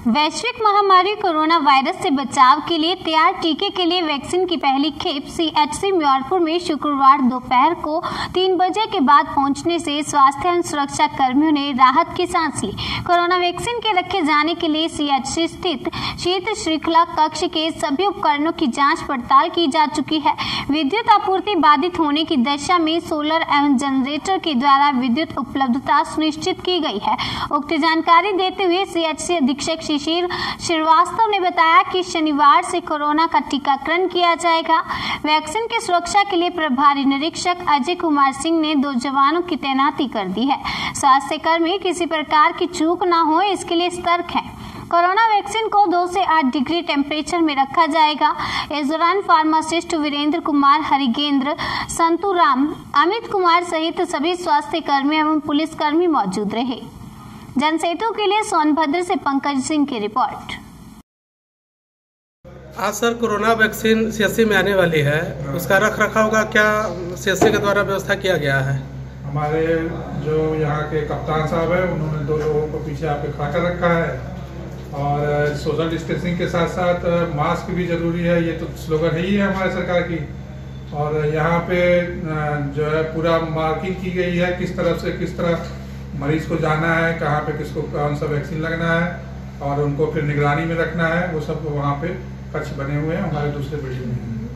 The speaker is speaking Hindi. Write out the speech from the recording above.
वैश्विक महामारी कोरोना वायरस से बचाव के लिए तैयार टीके के लिए वैक्सीन की पहली खेप सी एच सी म्योरपुर में शुक्रवार दोपहर को तीन बजे के बाद पहुँचने से स्वास्थ्य एवं सुरक्षा कर्मियों ने राहत की सांस ली। कोरोना वैक्सीन के रखे जाने के लिए सी एच सी स्थित शीत श्रृंखला कक्ष के सभी उपकरणों की जाँच पड़ताल की जा चुकी है। विद्युत आपूर्ति बाधित होने की दशा में सोलर एवं जनरेटर के द्वारा विद्युत उपलब्धता सुनिश्चित की गई है। उक्त जानकारी देते हुए सीएचसी अधीक्षक शिशिर श्रीवास्तव ने बताया कि शनिवार से कोरोना का टीकाकरण किया जाएगा। वैक्सीन की सुरक्षा के लिए प्रभारी निरीक्षक अजय कुमार सिंह ने दो जवानों की तैनाती कर दी है। स्वास्थ्य कर्मी किसी प्रकार की चूक न हो, इसके लिए सतर्क है। कोरोना वैक्सीन को दो से आठ डिग्री टेम्परेचर में रखा जाएगा। इस दौरान फार्मासिस्ट वीरेंद्र कुमार हरिगेंद्र संतू राम, अमित कुमार सहित सभी स्वास्थ्य कर्मी एवं पुलिसकर्मी मौजूद रहे। जनसेतु के लिए सोनभद्र से पंकज सिंह की रिपोर्ट। आज सर कोरोना वैक्सीन सीएससी में आने वाली है। उसका रख रखाव का क्या सीएससी के द्वारा व्यवस्था किया गया है? हमारे जो यहाँ के कप्तान साहब है उन्होंने दो लोगों को पीछे आपके खड़ा कर रखा है। और सोशल डिस्टेंसिंग के साथ साथ मास्क भी ज़रूरी है ये तो स्लोगन ही है हमारे सरकार की। और यहाँ पे जो है पूरा मार्किंग की गई है किस तरफ़ से किस तरह मरीज़ को जाना है, कहाँ पे किसको, कौन सा वैक्सीन लगना है, और उनको फिर निगरानी में रखना है, वो सब वहाँ पे कक्ष बने हुए हैं, हमारे दूसरे बिल्डिंग में।